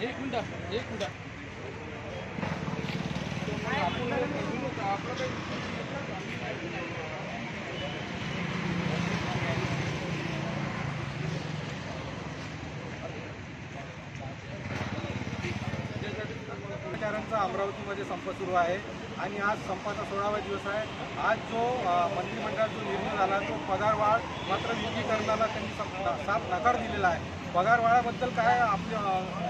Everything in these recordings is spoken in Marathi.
एक मिनिट एक मिनिट. अमरावतीमध्ये संप सुरू आहे. आणि आज संपाचा सोळावा दिवस आहे. आज जो अ, मंत्रिमंडळात जो निर्णय झाला तो पगारवाढ मात्र विकीकरणाला त्यांनी सप- साफ नकार दिलेला आहे. पगारवाढाबद्दल काय आपल्या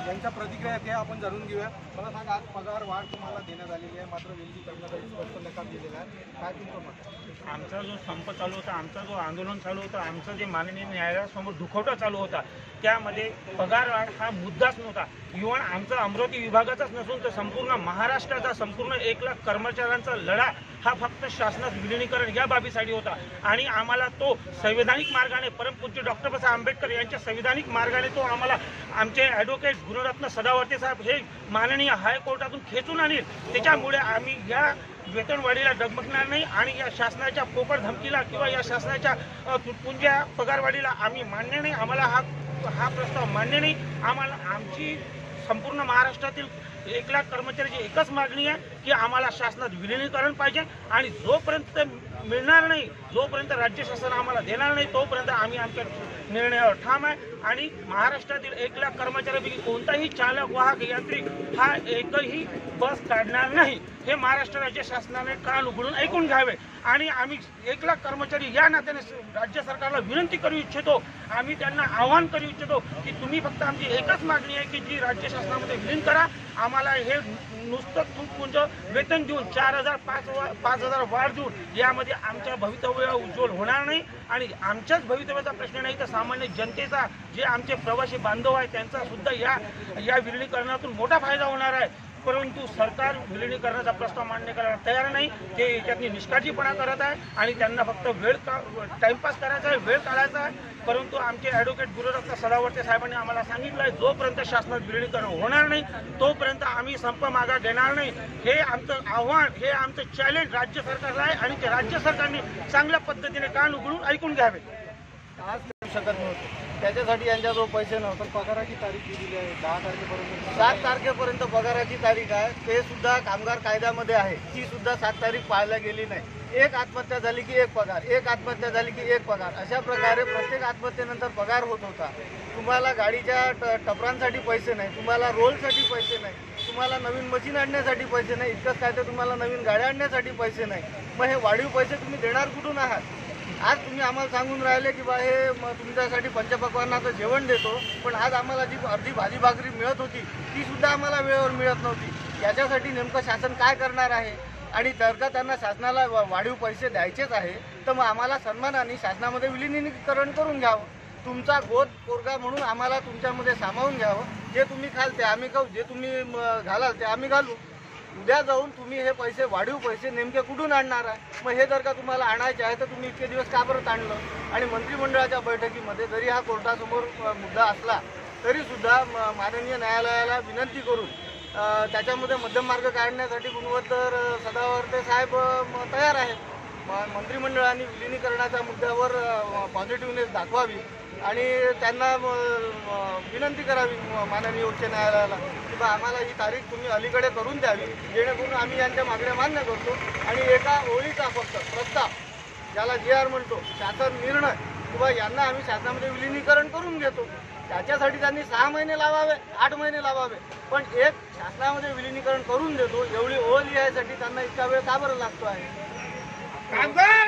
यांच्या प्रतिक्रिया ते आपण जाणून घेऊया. मला सांगा आज पगारवाढ तुम्हाला देण्यात आलेली आहे मात्र विलीकरणाचा स्पष्ट नकार दिलेला आहे. काय तुमचं मत आमचा जो संप चालू होता आमचा जो आंदोलन चालू होतं आमचं जे माननीय न्यायालयासमोर दुखवटा चालू होता त्यामध्ये पगारवाढ हा मुद्दाच नव्हता. इव्हन आमचा अमरावती विभागाचाच नसून तर संपूर्ण महाराष्ट्राचा संपूर्ण एक लाख कर्मचाऱ्यांचा लढा हा फक्त शासनात विलिनीकरण या बाबीसाठी होता. आणि आम्हाला तो संविधानिक मार्गाने परमपूज्य डॉक्टर बाबासाहेब आंबेडकर यांच्या संविधानिक मार्गाने तो आम्हाला आमचे ॲडव्होकेट गुरुरत्न सदावर्ते साहेब हे माननीय हायकोर्टातून खेचून आणील. त्याच्यामुळे आम्ही या वेतनवाढीला डगमगणार नाही आणि या शासनाच्या पोकळ धमकीला किंवा या शासनाच्या तुटपुंज्या पगारवाढीला आम्ही मान्य नाही. आम्हाला हा हा प्रस्ताव मान्य नाही. आम्हाला आमची संपूर्ण महाराष्ट्रातील एक लाख कर्मचाऱ्याची एकच मागणी आहे की आम्हाला शासनात विलिनीकरण पाहिजे आणि जोपर्यंत मिळणार नाही जोपर्यंत राज्य शासन आम्हाला देणार नाही तोपर्यंत आम्ही आमच्या निर्णयावर ठाम आहे. आणि महाराष्ट्रातील एक लाख कर्मचाऱ्यांपैकी कोणताही चालक वाहक यांत्रिक हा एकही बस काढणार नाही. हे महाराष्ट्र राज्य शासनाने कान उघडून ऐकून घ्यावे. आणि आम्ही एक लाख कर्मचारी या नात्याने राज्य सरकारला विनंती करू इच्छितो. आम्ही त्यांना आवाहन करू इच्छितो की तुम्ही फक्त आमची एकच मागणी आहे की जी राज्य शासनामध्ये विलीन करा. आम्हाला हे नुसतं तुमचं वेतन देऊन चार हजार पाच पाच हजार वाढ देऊन यामध्ये आमच्या भवितव्य उज्ज्वल होणार नाही. आणि आमच्याच भवितव्याचा प्रश्न नाही तर सामान्य जनतेचा जे आमचे प्रवासी बांधव आहे त्यांचा सुद्धा या या विलीनीकरणातून मोठा फायदा होणार आहे. परंतु सरकार विलिनीकरणाचा प्रस्ताव मान्य करायला तयार नाही. ते त्यातनी निष्काळजीपणा करत आहे आणि त्यांना फक्त वेळ का टाइमपास करायचा आहे वेळ काढायचा आहे. परंतु आमचे ॲडव्होकेट गुरुरत्न सदावर्ते साहेबांनी आम्हाला सांगितलं आहे जोपर्यंत शासनात विलिनीकरण होणार नाही तोपर्यंत आम्ही संप मागा घेणार नाही. हे आमचं आव्हान हे आमचं चॅलेंज राज्य सरकारला आहे आणि ते राज्य सरकारने चांगल्या पद्धतीने कान उघडून ऐकून घ्यावे. आज शकत नव्हतं त्याच्यासाठी यांच्याजवळ पैसे नव्हतं. पगाराची तारीख दिलेली आहे. दहा तारखेपर्यंत. सात तारखेपर्यंत पगाराची तारीख आहे. ते सुद्धा कामगार कायद्यामध्ये आहे. ती सुद्धा सात तारीख पाहायला गेली नाही. एक आत्महत्या झाली की एक पगार. एक आत्महत्या झाली की एक पगार. अशा प्रकारे प्रत्येक आत्महत्येनंतर पगार होत होता. तुम्हाला गाडीच्या ट- टपरांसाठी पैसे नाही. तुम्हाला रोलसाठी पैसे नाही. तुम्हाला नवीन मशीन आणण्यासाठी पैसे नाही. इतकंच काय तर तुम्हाला नवीन गाड्या आणण्यासाठी पैसे नाही. मग हे वाढीव पैसे तुम्ही देणार कुठून आहात? आज तुम्ही आम्हाला सांगून राहिले की बा हे म- तुमच्यासाठी पंचपक्वांनाचं जेवण देतो पण आज आम्हाला जी अर्धी भाजी भाकरी मिळत होती ती सुद्धा आम्हाला वेळेवर मिळत नव्हती. याच्यासाठी नेमकं शासन काय करणार आहे? आणि जर का त्यांना शासनाला वा- वाढीव पैसे द्यायचेच आहे तर मग आम्हाला सन्मानाने शासनामध्ये विलिनीकरण करून घ्यावं. तुमचा गोद पोरगा म्हणून आम्हाला तुमच्यामध्ये सामावून घ्यावं. जे तुम्ही खाल ते आम्ही खाऊ जे तुम्ही म, घालाल ते आम्ही घालू. उद्या जाऊन तुम्ही हे पैसे वाढीव पैसे नेमके कुठून आणणार आहे? मग हे जर का तुम्हाला आणायचे आहे तर तुम्ही इतके दिवस का परत आणलं? आणि मंत्रिमंडळाच्या बैठकीमध्ये जरी हा कोर्टासमोर मुद्दा असला तरीसुद्धा माननीय न्यायालयाला विनंती करून त्याच्यामध्ये मध्यम मार्ग काढण्यासाठी गुणवत्तर सदावर्ते साहेब तयार आहेत. मंत्रिमंडळाने विलिनीकरणाच्या मुद्द्यावर पॉझिटिव्हनेस दाखवावी आणि त्यांना विनंती करावी माननीय उच्च न्यायालयाला की बा आम्हाला ही तारीख तुम्ही अलीकडे करून द्यावी जेणेकरून आम्ही यांच्या मागण्या मान्य करतो आणि एका ओळीचा फक्त प्रस्ताव ज्याला जे आर म्हणतो शासन निर्णय किंवा यांना आम्ही शासनामध्ये विलिनीकरण करून घेतो त्याच्यासाठी त्यांनी सहा महिने लावावे आठ महिने लावावे पण एक शासनामध्ये विलिनीकरण करून देतो एवढी ओळ लिहायसाठी त्यांना इतका वेळ का बरं लागतो आहे? कामगार